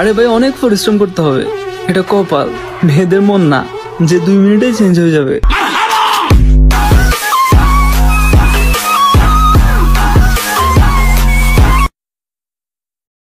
আরে ভাই, অনেক পরিশ্রম করতে হবে। এটা কপাল মেয়েদের মন না, যে দুই মিনিটেই চেঞ্জ হয়ে যাবে।